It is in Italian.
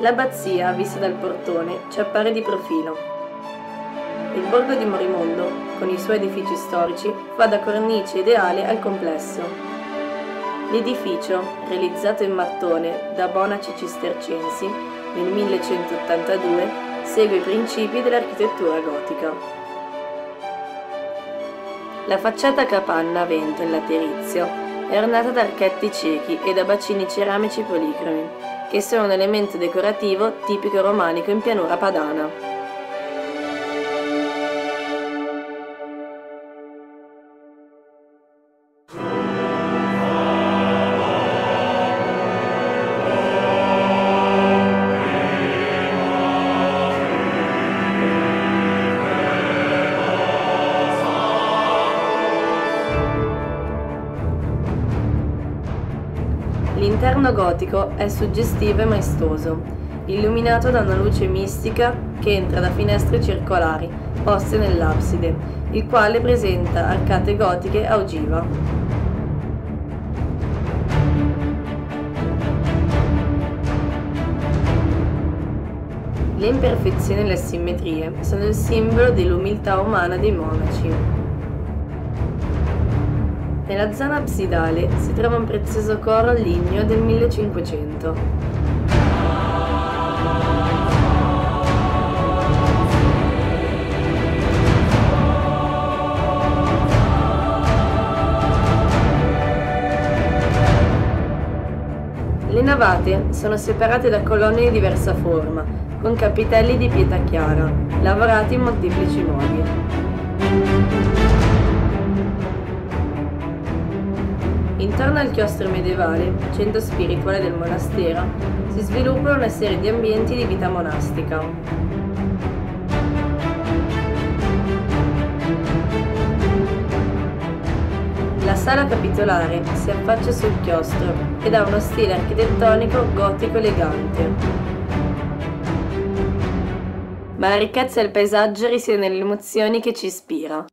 L'abbazia, vista dal portone, ci appare di profilo. Il borgo di Morimondo, con i suoi edifici storici, fa da cornice ideale al complesso. L'edificio, realizzato in mattone da Bonaci Cistercensi nel 1182, segue i principi dell'architettura gotica. La facciata capanna a vento in laterizio è ornata da archetti ciechi e da bacini ceramici policromi, che sono un elemento decorativo tipico romanico in pianura padana. L'interno gotico è suggestivo e maestoso, illuminato da una luce mistica che entra da finestre circolari poste nell'abside, il quale presenta arcate gotiche a ogiva. Le imperfezioni e le asimmetrie sono il simbolo dell'umiltà umana dei monaci. Nella zona absidale si trova un prezioso coro ligneo del 1500. Le navate sono separate da colonne di diversa forma, con capitelli di pietra chiara, lavorati in molteplici modi. Intorno al chiostro medievale, centro spirituale del monastero, si sviluppano una serie di ambienti di vita monastica. La sala capitolare si affaccia sul chiostro ed ha uno stile architettonico gotico elegante. Ma la ricchezza del paesaggio risiede nelle emozioni che ci ispira.